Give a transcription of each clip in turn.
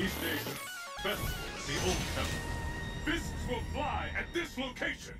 East Asia. Best the old temple. Fists will fly at this location!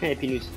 Happiness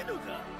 ねえのか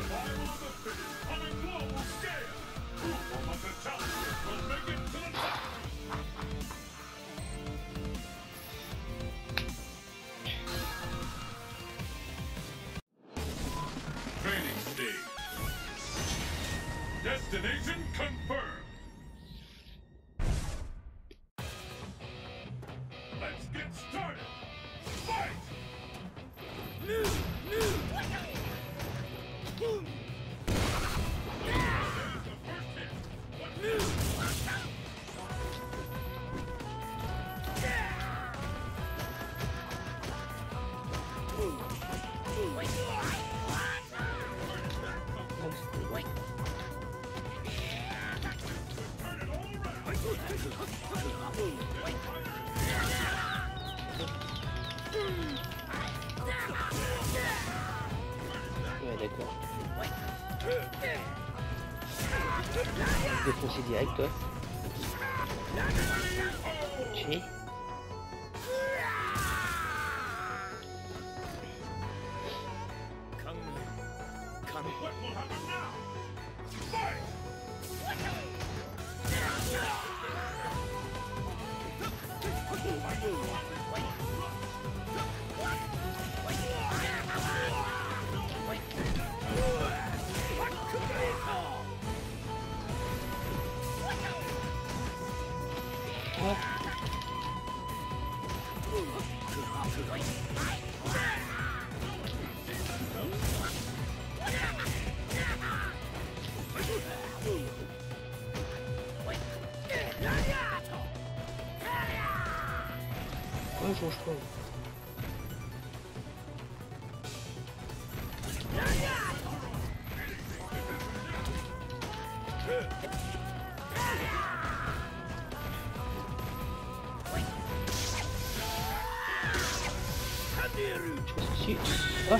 Ah,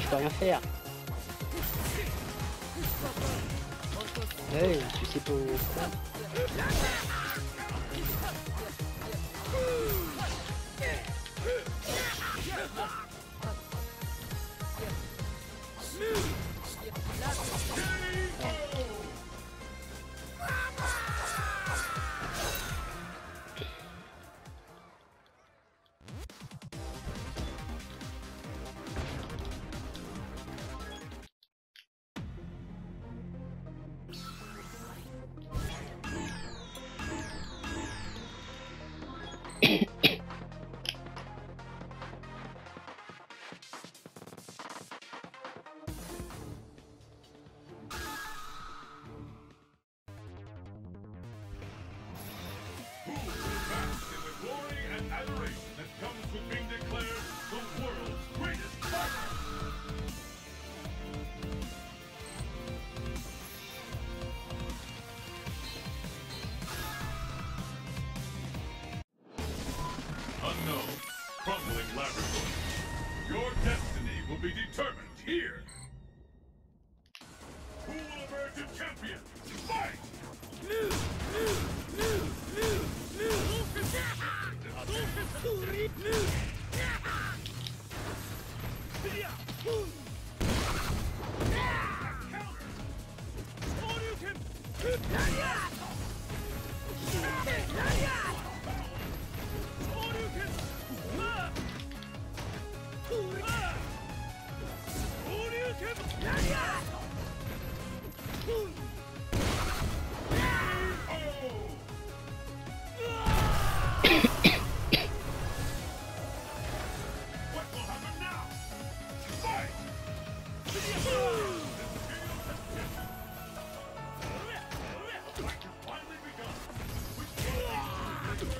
je peux rien faire. Hey, tu sais pas quoi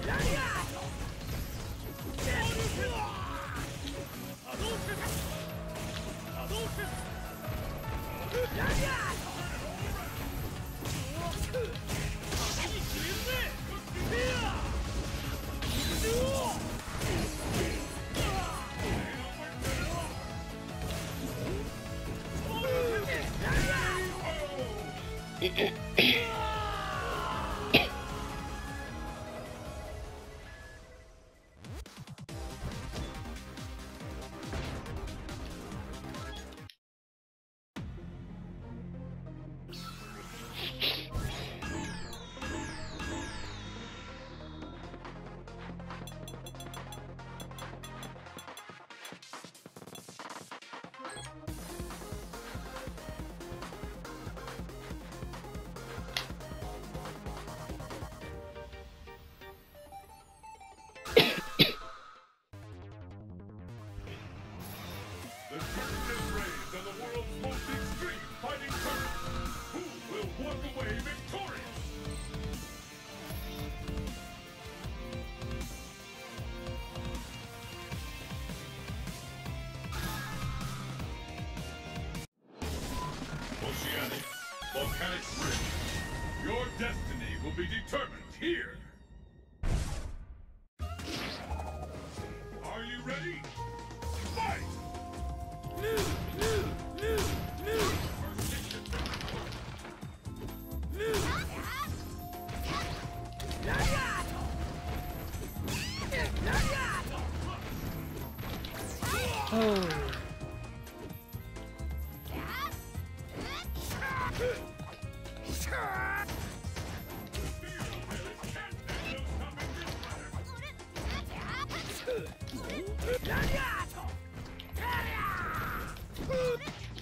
Yeah!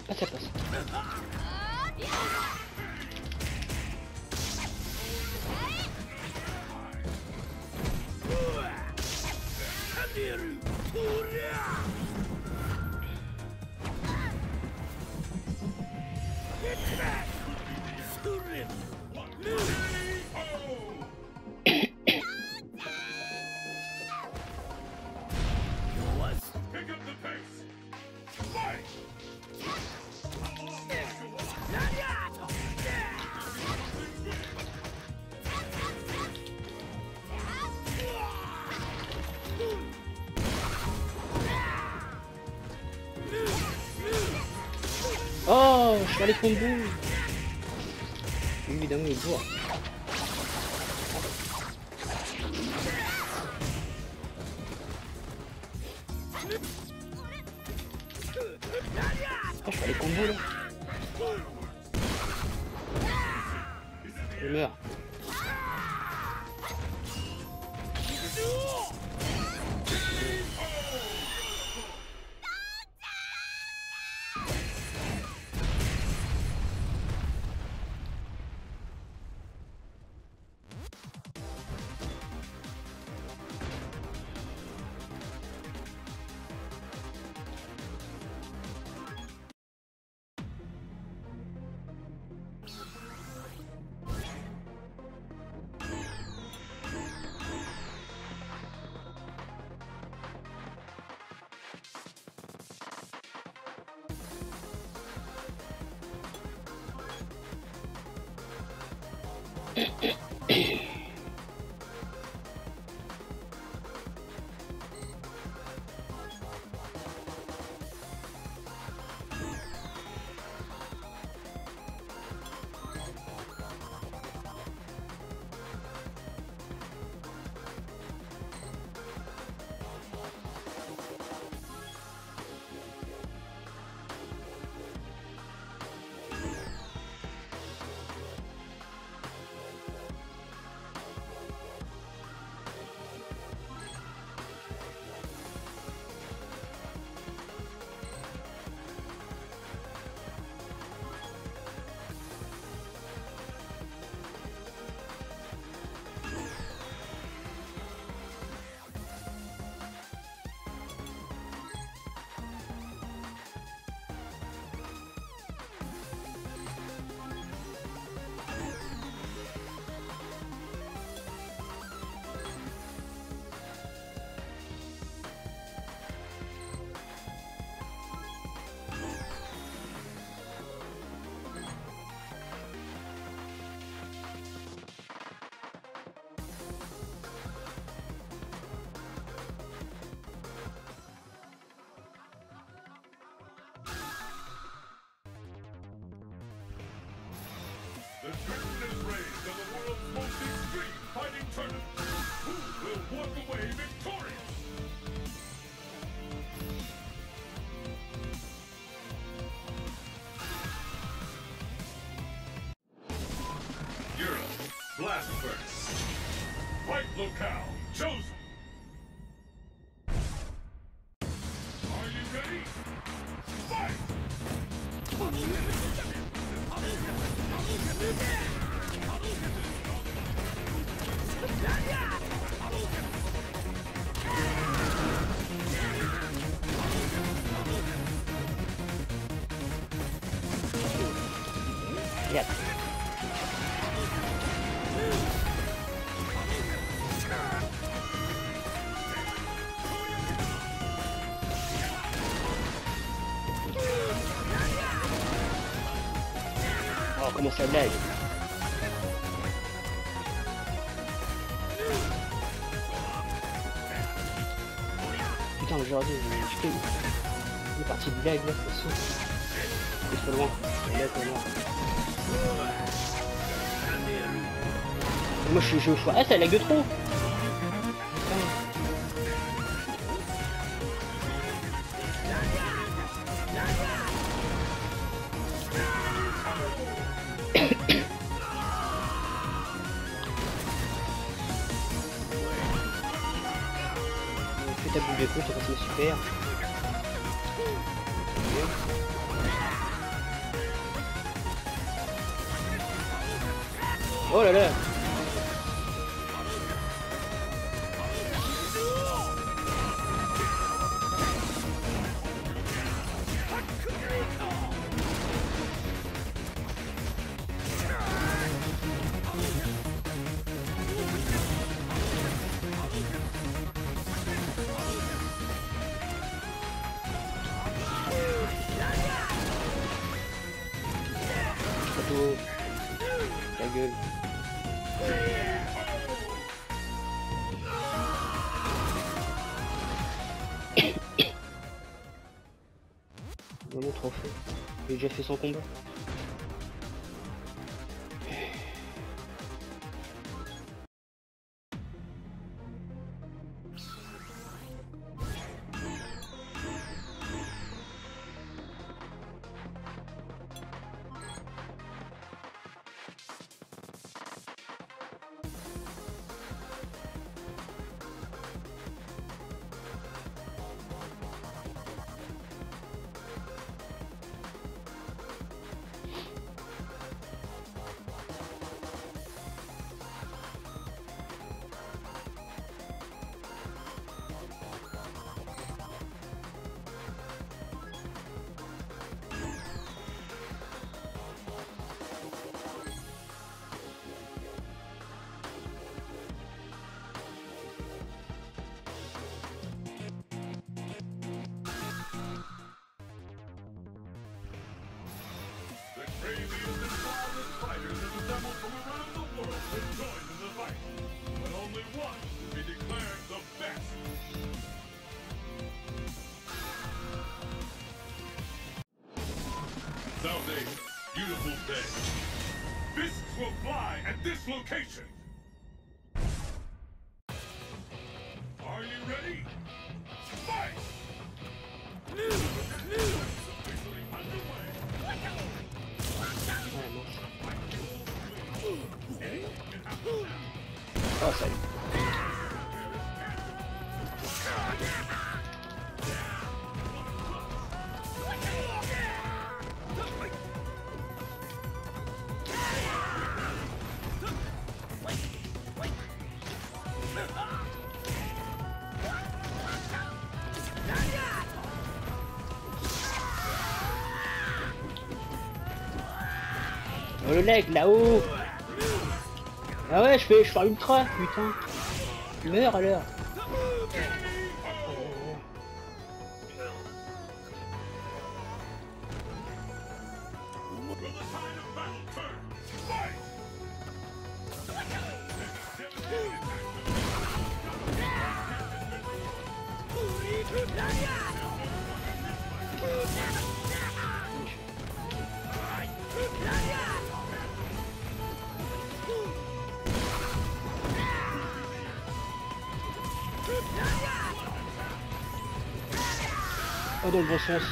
Este pues. Oh, je suis allé combo. Évidemment, il doit. The curtain is raised on the world's most extreme fighting tournament. Who will walk away victorious? Europe, blast first. Fight locale comment ça lag. Putain, aujourd'hui, je fais une partie de lag là, de toute façon. C'est trop loin. Et là, trop loin. Moi, je suis je... Ah, ça lag de trop J'ai déjà fait son craziest and wildest fighters have assembled from around the world to join in the fight. But only one will be declared the best. Someday, beautiful day. Fists will fly at this location. Là-haut. Ah ouais je fais je fais ultra putain. Meurs à Oh dans le bon sens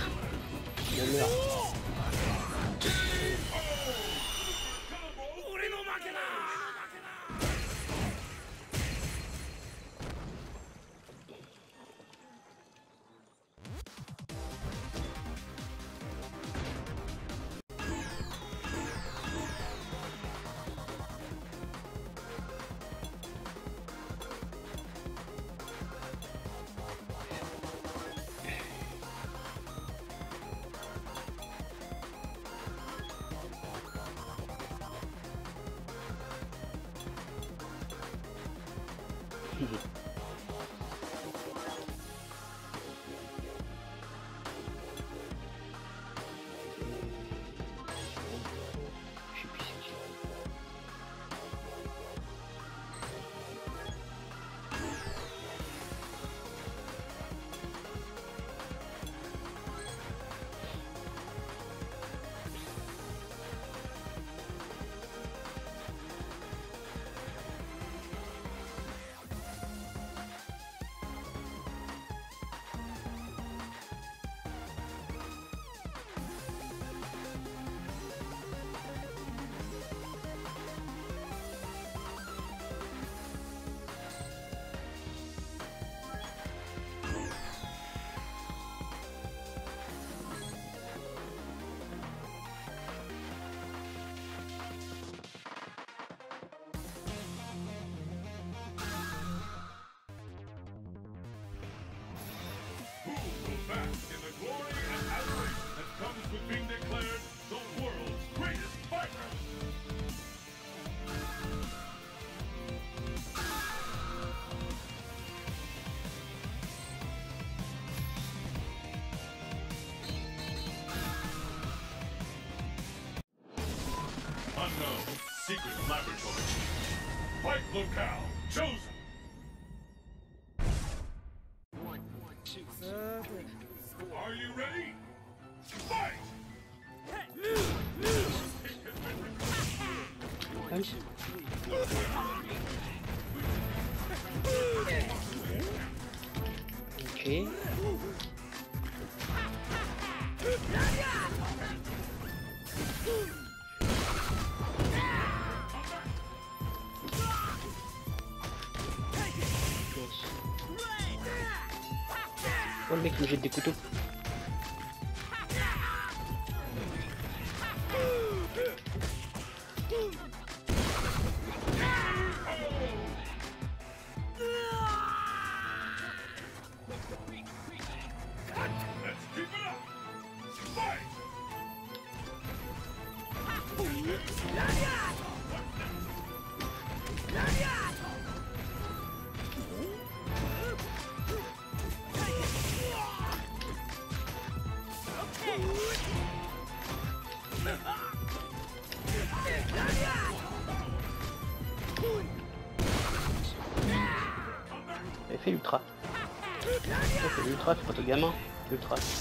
Fight locale chosen. Oh le jette des couteaux. C'est pas ton gamin. L'ultra. Voilà.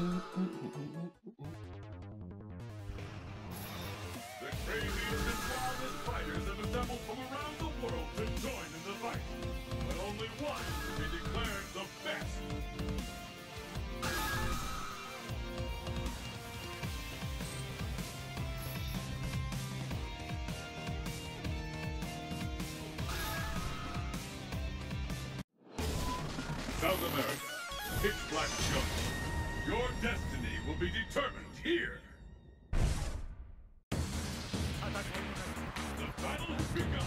The craziest and wildest fighters have assembled from around the world to join in the fight. But only one be determined here. The battle has begun.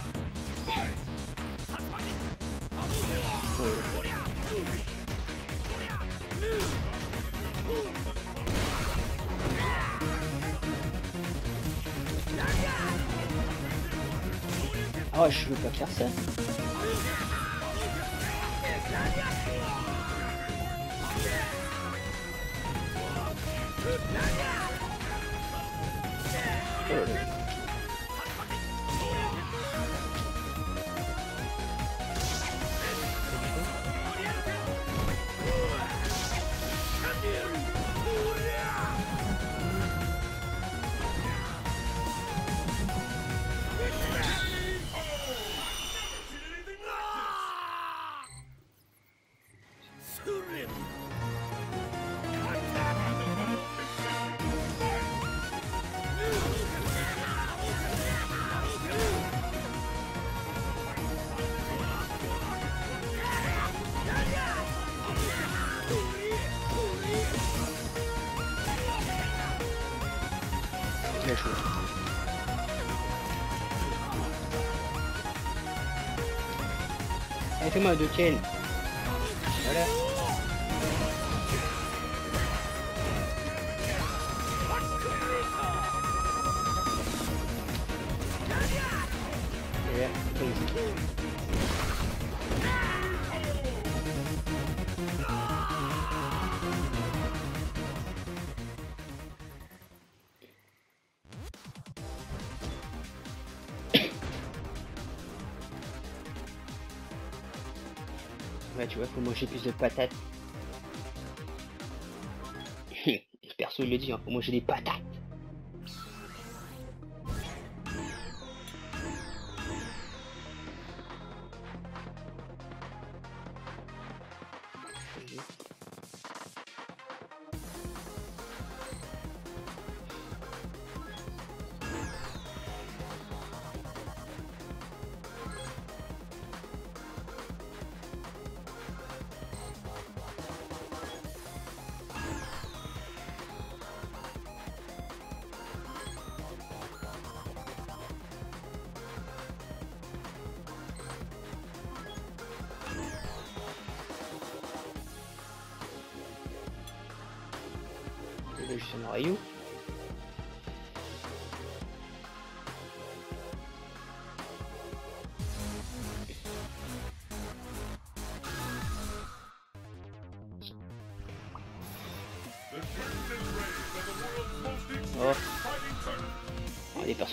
Ah je veux pas faire ça. Allez, fais-moi deux Ken. Voilà. Manger plus de patates. Perso, il le dit, hein, faut manger des patates.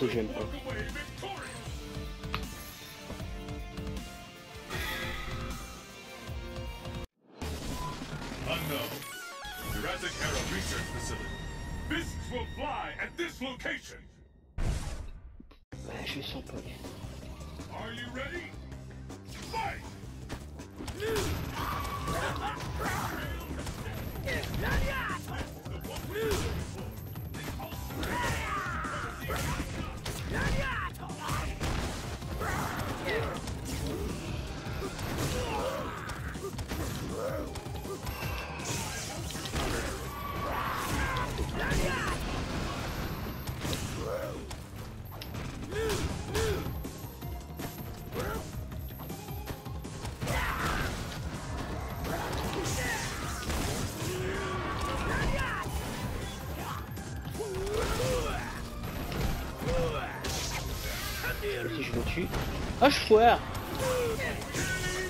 Victorious. Unknown. Jurassic Era Research Facility. Fists will fly at this location. Je le sens pas. Are you ready?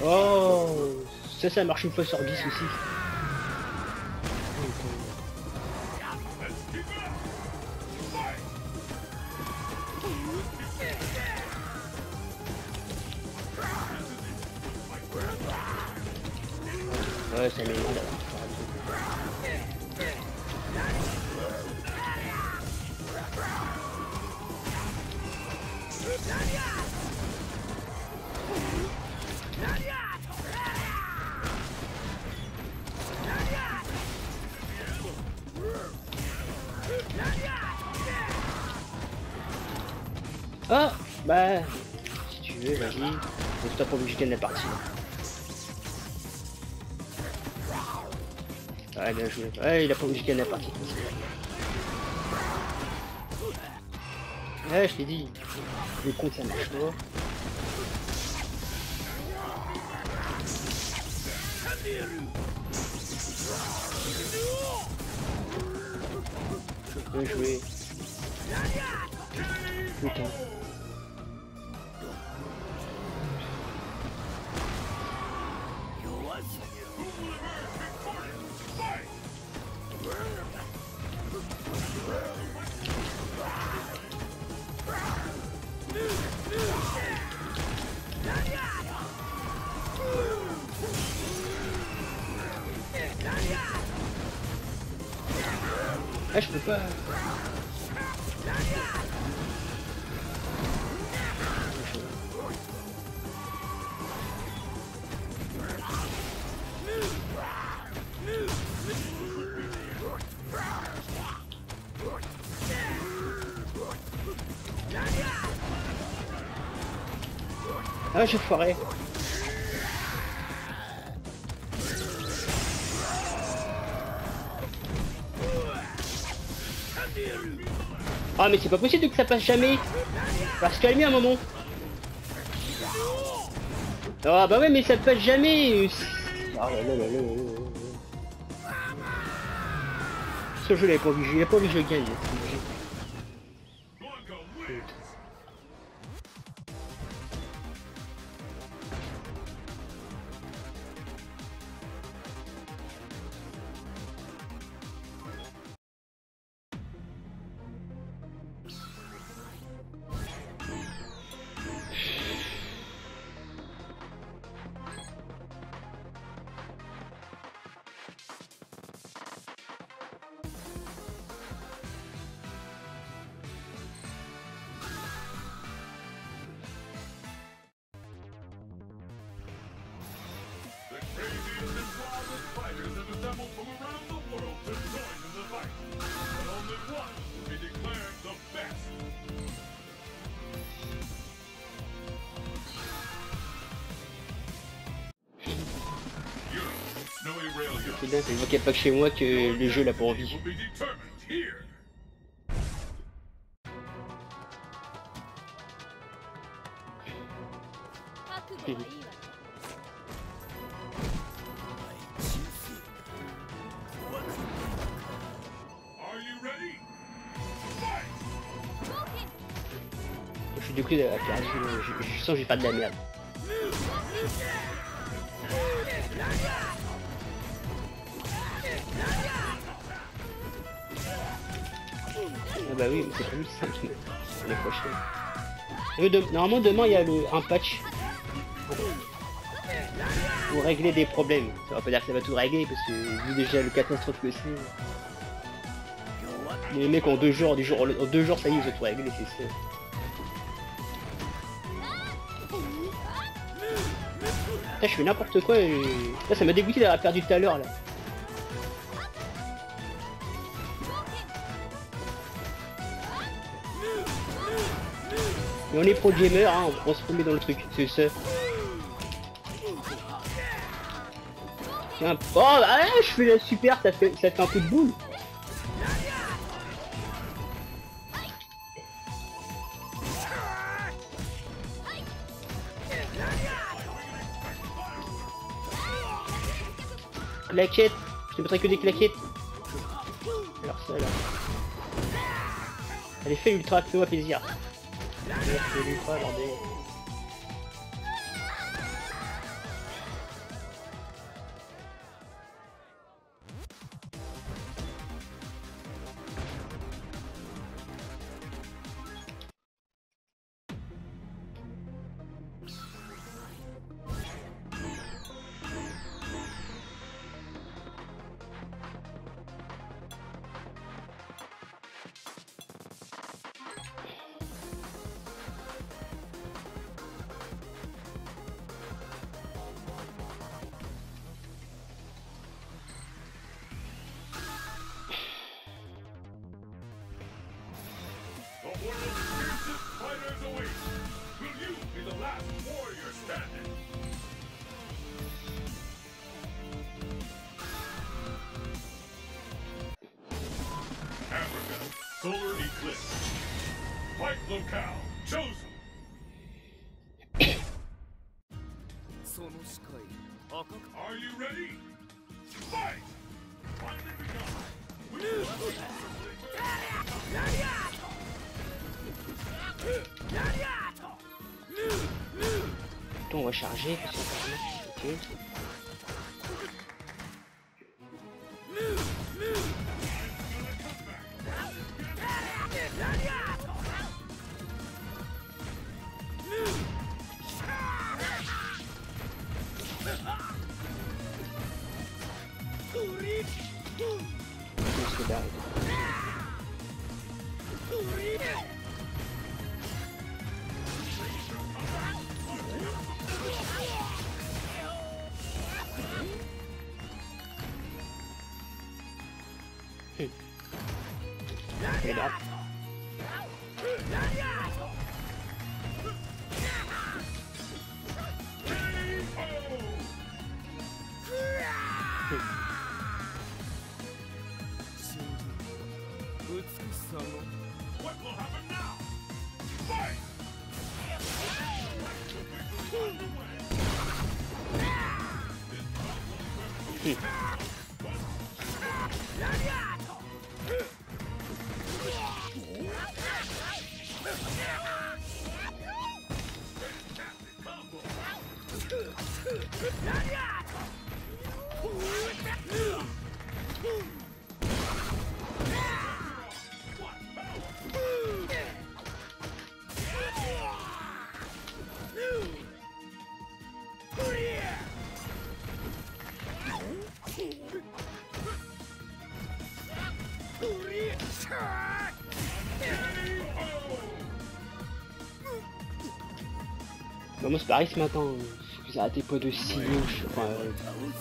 Oh Ça, ça marche une fois sur 10 aussi. Ouais, il a pas de gagner la partie. Ouais, je t'ai dit. Les comptes, ça marche pas. Bien joué. Putain. Pas. Ah, j'ai foiré. Ah, mais c'est pas possible que ça passe jamais. Va se calmer un moment. Ah, bah ouais, mais ça passe jamais. Ah, là, là, là. Ce jeu, il avait pas obligé, il pas obligé de gagner. c'est bien, ça se voit qu'il n'y a pas que chez moi que le jeu l'a pour envie. Je suis du coup, je, je sens que j'ai pas de la merde. Normalement demain il y a le, un patch pour, régler des problèmes. Ça va pas dire que ça va tout régler parce que vu déjà le catastrophe que c'est. Les mecs en deux jours, du jour, en deux jours ça y est ils ont tout réglé, c'est ça. Je fais n'importe quoi et... Là, ça m'a dégoûté d'avoir perdu tout à l'heure là. Mais on est pro gamer, hein, on, se remet dans le truc, c'est ça. Oh, ah, je fais la super, ça fait, ça fait un coup de boule. Claquette, je te mettrai que des claquettes. Alors ça là. Allez, fais l'ultra, fais-moi plaisir. Fais l'ultra, bordel. Attends, on va charger parce que carrément, ok. Bah, moi c'est pareil ce matin, j'ai arrêté pas de ou je enfin, euh,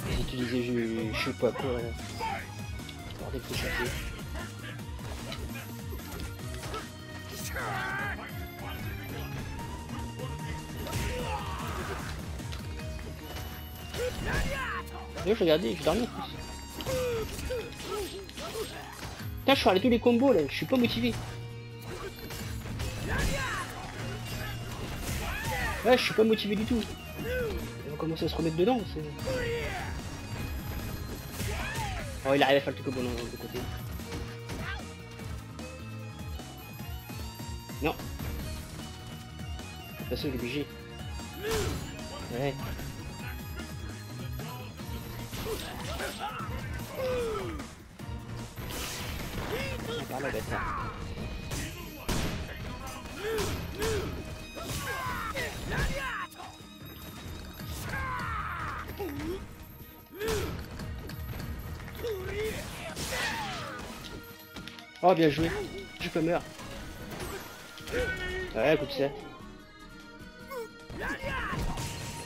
j'ai utilisé je, je sais pas quoi. là. Bordel que ça fait. D'ailleurs, je regardais, je dormais en plus. Putain, je suis allé tous les combos là, je suis pas motivé. Ouais, je suis pas motivé du tout. On va commencer à se remettre dedans. Oh, il arrive à faire le truc au bon endroit de côté. Non. façon, il est. Ouais. Oh, bien joué. Je peux meurs. Ouais, écoute ça.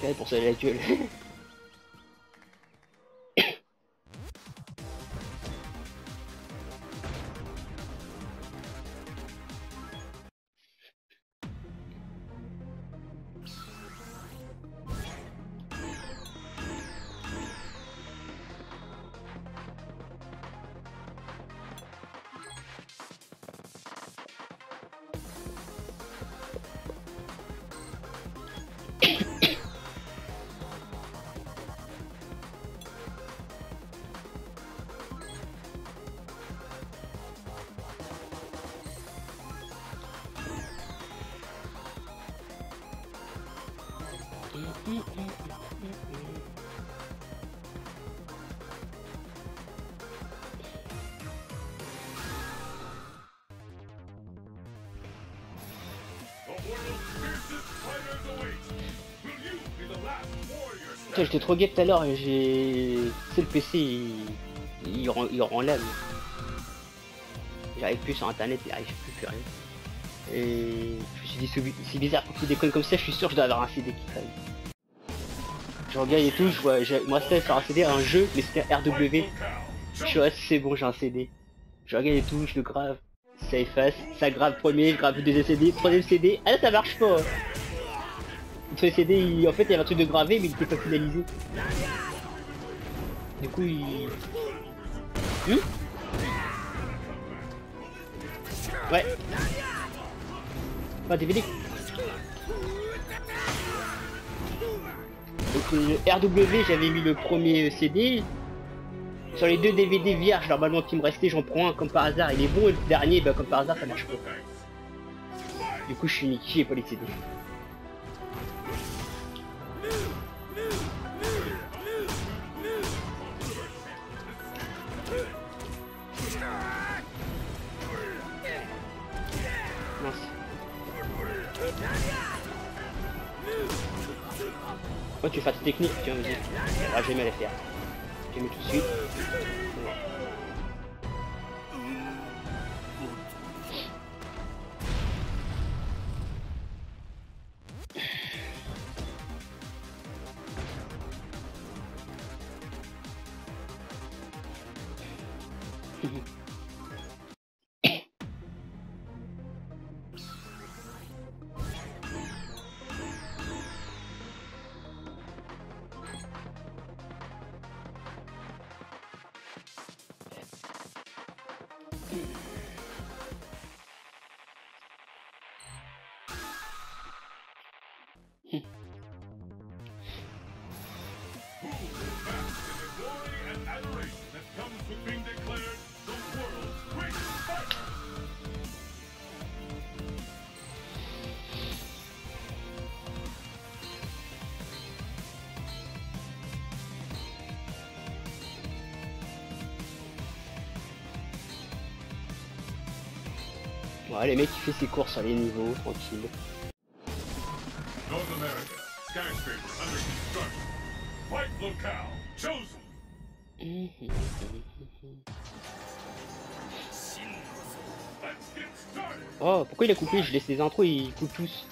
Ok, pour ça, la gueule. J'étais trop gay tout à l'heure j'ai. C'est le PC, il. Il rend, il rend l'âme. J'arrive plus sur internet, il arrive plus, plus rien. Et je me suis dit, c'est bi- c'est bizarre quand tu déconnes comme ça, je suis sûr que je dois avoir un CD qui traîne. Je regarde et tout, je vois, moi c'était sur un CD, un jeu, mais c'était RW. Je suis c'est bon, j'ai un CD. Je regarde et tout, je le grave. Ça efface, ça grave premier, grave deuxième CD, troisième CD. Ah là, ça marche pas. Le troisième CD, il- en fait, il y avait un truc de gravé, mais il était pas finalisé. Du coup, il... Hmm ouais. Pas DVD. Donc le RW, j'avais mis le premier CD. Sur les deux DVD vierges, normalement qui me restaient, j'en prends un comme par hasard. Il est bon et le dernier, bah, comme par hasard, ça marche pas. Du coup, je suis niqué, pas les CD. Oh, tu fais cette technique, tiens, vas-y. Ah, je vais la faire. Je tout de suite. Ouais, le mec il fait ses courses sur les niveaux, tranquille. North America, skyscraper under construction. Fight locale chosen. Let's get started. Oh, pourquoi il a coupé? Je laisse les intros, il coupe tous.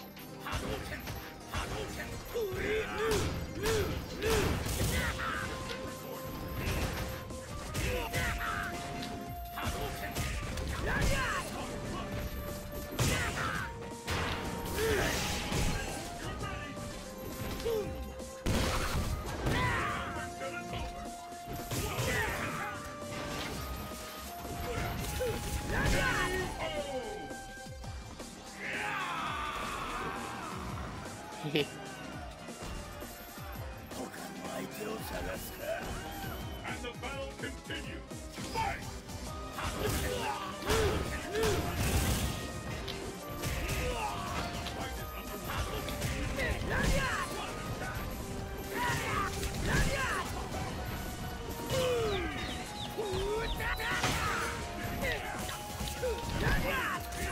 And the battle continues! Fight!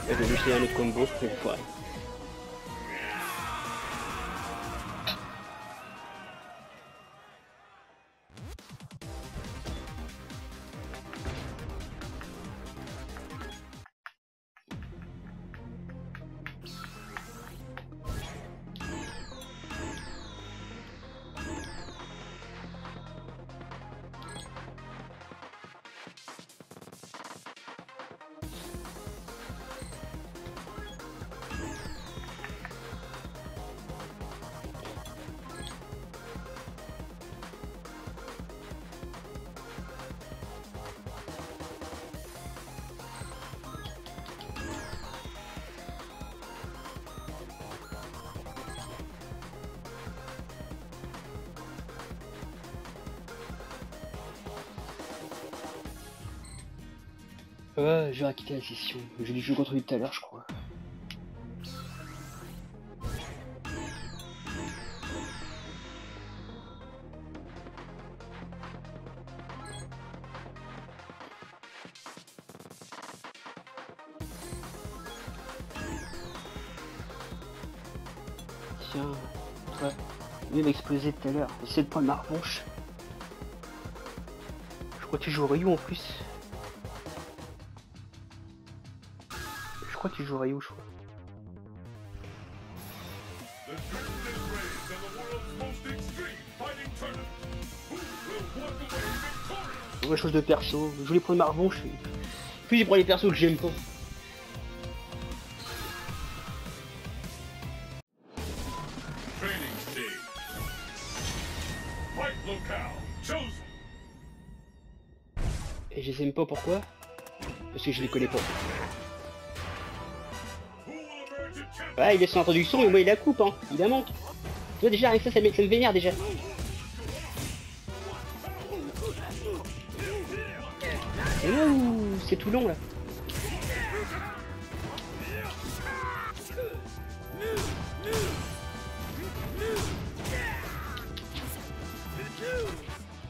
Evoluzione con Book. Vais quitter la session. J'ai du jeu contre lui tout à l'heure, je crois. Tiens. Lui m'a explosé tout à l'heure. Essaye de prendre ma revanche. Je crois qu'il joue Ryu en plus. Walk away victorious? Je vois chose de perso. Je voulais prendre ma revanche. et- Puis j'ai pris les persos que j'aime pas. Et je les aime pas pourquoi? Parce que je les connais pas. Ouais, il laisse son introduction et moi il la coupe, hein. Il la manque. Tu vois déjà avec ça, ça me, ça me vénère déjà. Où c'est tout long là.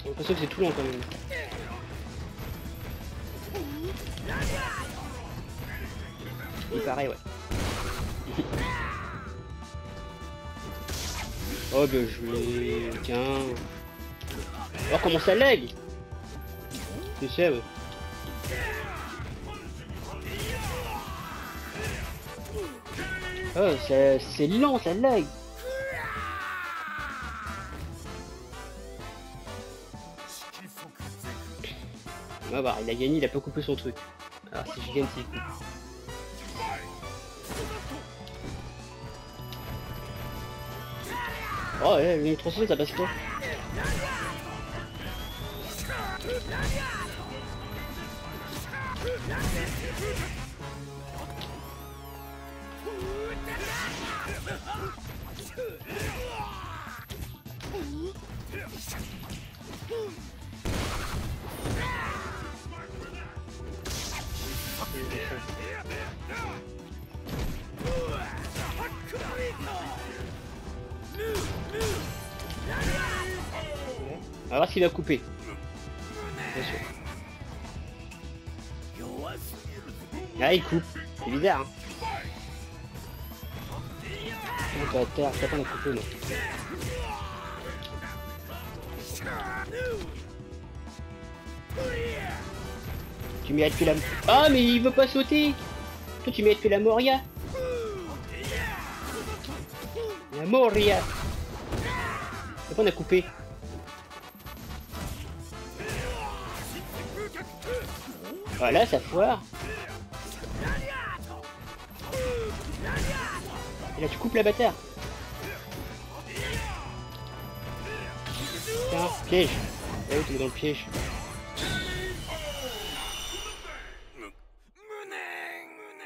J'ai l'impression que c'est tout long quand même. Il paraît, ouais. Oh bien joué, tiens. Oh comment ça lag Tu sais ouais. Oh c'est lent ça lag On va voir, il a gagné, il a pas coupé son truc. Alors si c'est cool. Oh ouais, le 300 ça passe pas. On va voir s'il va couper. Bien sûr. Ah il coupe. C'est bizarre hein. Terre, la couper non. Tu as tué la... Ah mais il veut pas sauter Toi tu as tué la Moria Moria Pourquoi on a coupé Voilà, ça foire. Et là, tu coupes la bâtard. Tiens, piège. Ah oui, tu es dans le piège.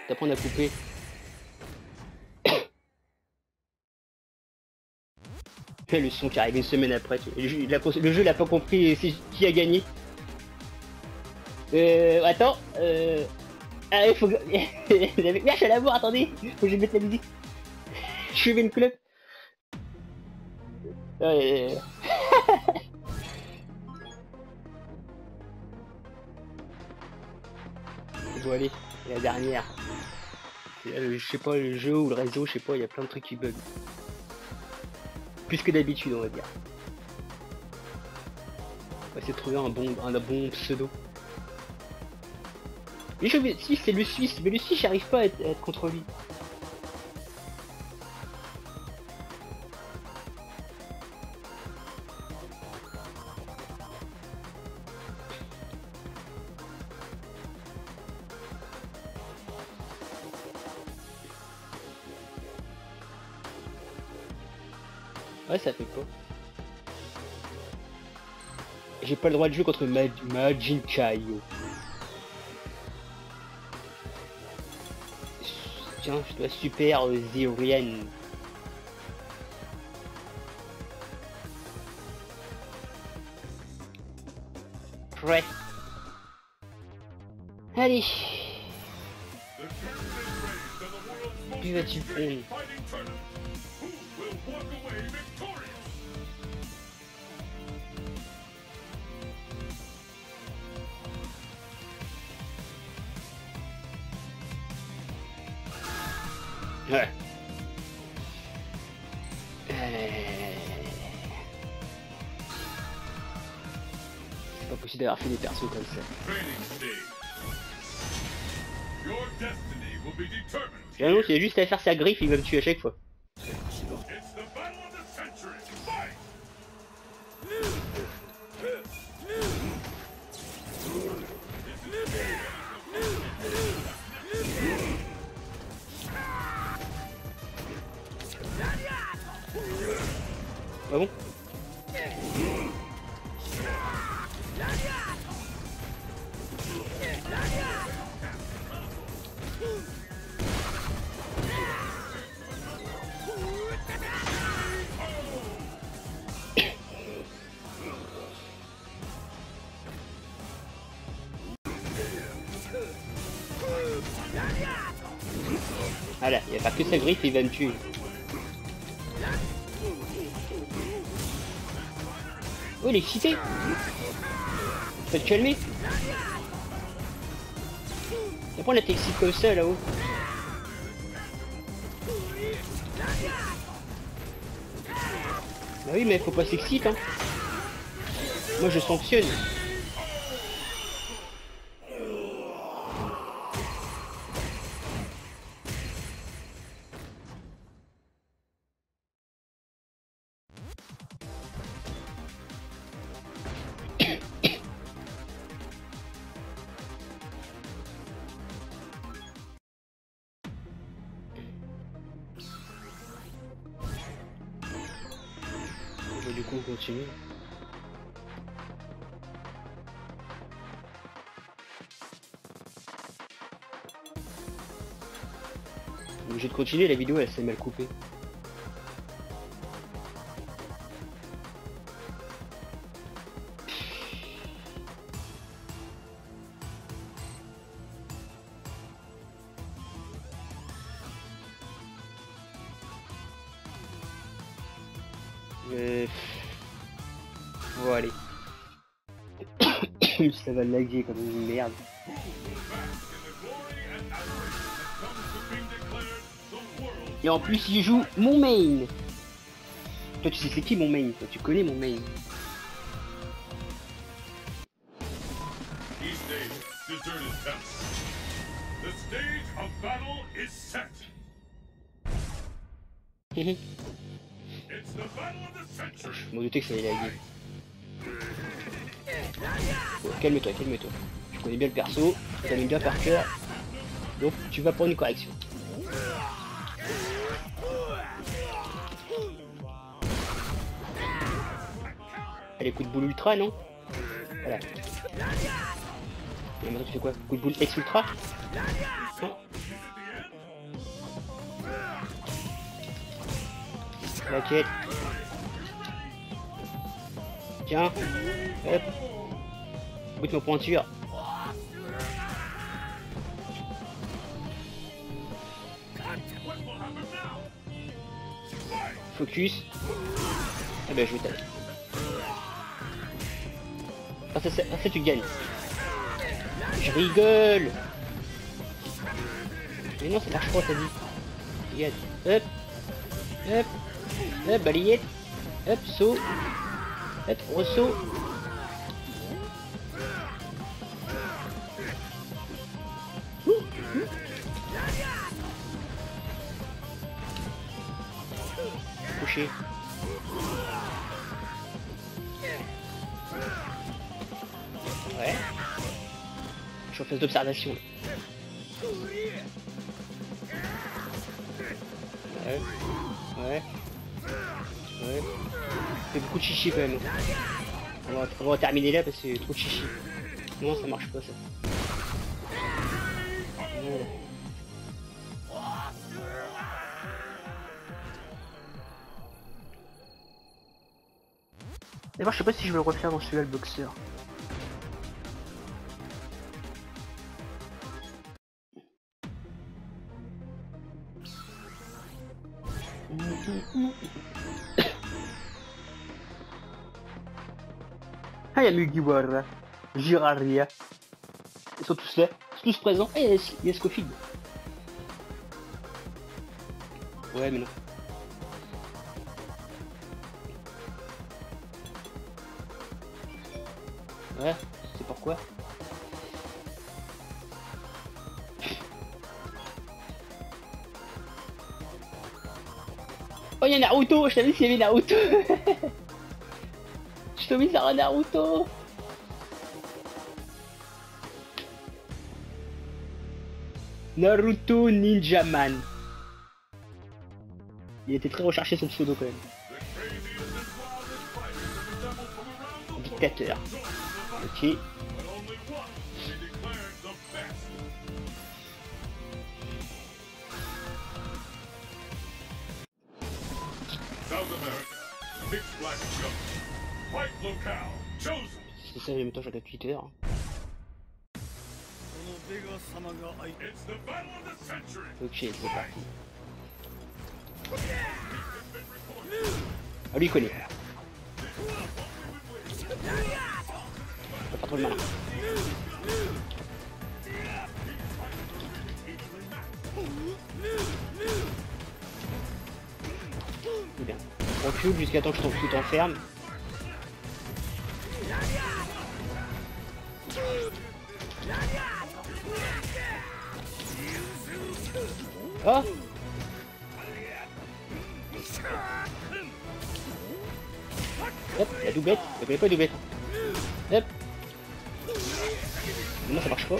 T'apprends à couper. Et le son qui arrive une semaine après. Le jeu, il a- le jeu, il pas compris qui a gagné. Euh, attends, euh... Ah, il faut. Merde, à la bourre, attendez Faut que je mette la musique. Je suis une club. Ouais. bon, allez, la dernière. Euh, Je sais pas, le jeu ou le réseau, je sais pas, il y a plein de trucs qui bug. Plus que d'habitude, on va dire. On va essayer de trouver un bon, un bon pseudo. Mais je si c'est le Suisse, mais le Suisse, j'arrive pas à être contre lui. J'ai pas le droit de jouer contre Ma Majin. Tiens, je dois super euh, Zéorian. Prêt. Allez. Qui vas-tu prendre? Des persos comme ça. J'ai a juste à faire sa griffe, il va me tuer à chaque fois. Il va me tuer. Oh, il est excité. Faut te calmer pourquoi on t'excite comme ça là-haut. Bah oui, mais faut pas s'exciter, hein. Moi je sanctionne coup, on continue. Obligé de continuer, la vidéo elle s'est mal coupée. Ça va laguer comme une merde. Et en plus il joue mon main. Toi tu sais c'est qui mon main? Toi tu connais mon main. Set. Je m'en doutais que ça allait laguer. Calme-toi, calme-toi. Tu connais bien le perso, tu connais bien par cœur. Donc tu vas prendre une correction. Allez, coup de boule ultra, non? Voilà. Et maintenant tu fais quoi? Coup de boule ex ultra? T'inquiète. Tiens. Hop. Bout de ma pointure. What will happen now? Fight! Focus. Ah ben je t'aller. Ah ça, ah, ça tu gagnes. Je rigole. Mais non, ça marche pas, t'as dit. Regarde. Hop. Hop. Hop, balayette. Hop, saut. Hop, ressaut. Phase d'observation. Ouais. Ouais. Ouais. fait beaucoup de chichi quand même. On va, terminer là parce que c'est trop de chichi. Non, ça marche pas ça. Non. D'ailleurs, je sais pas si je vais le refaire dans celui-là, le boxeur. Ah, il y a Mugiwara. Ils sont tous là, tous présents. Et il y a. Ouais, mais non. Ouais, c'est pourquoi? Oh, il y a Naruto Je t'avais dit qu'il y avait Naruto Ça à Naruto Naruto Ninja Man. Il était très recherché son pseudo quand même. Dictateur. Ok. Parce que ça, les messages à la Twitter. Ok, c'est parti. Ah lui il connaît. pas trop le malin. Bien. Recule jusqu'à temps que ton foot enferme. Oh Hop, la doublette, je connais pas la doublette. Hop Non, ça marche pas.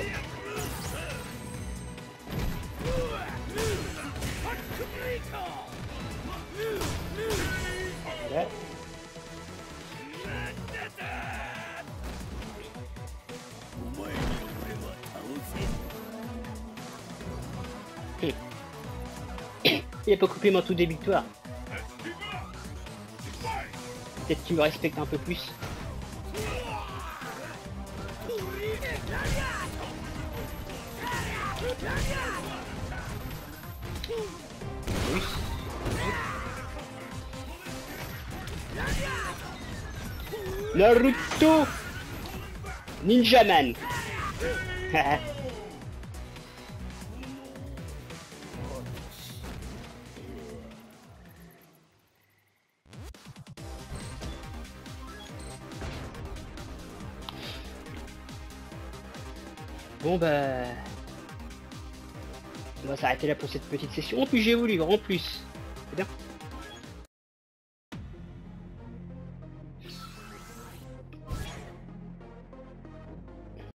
Coupé mon tout des victoires. Peut-être qu'il me respecte un peu plus. Naruto Ninja Man S'arrêter là pour cette petite session. En plus j'ai voulu, en plus. C'est bien.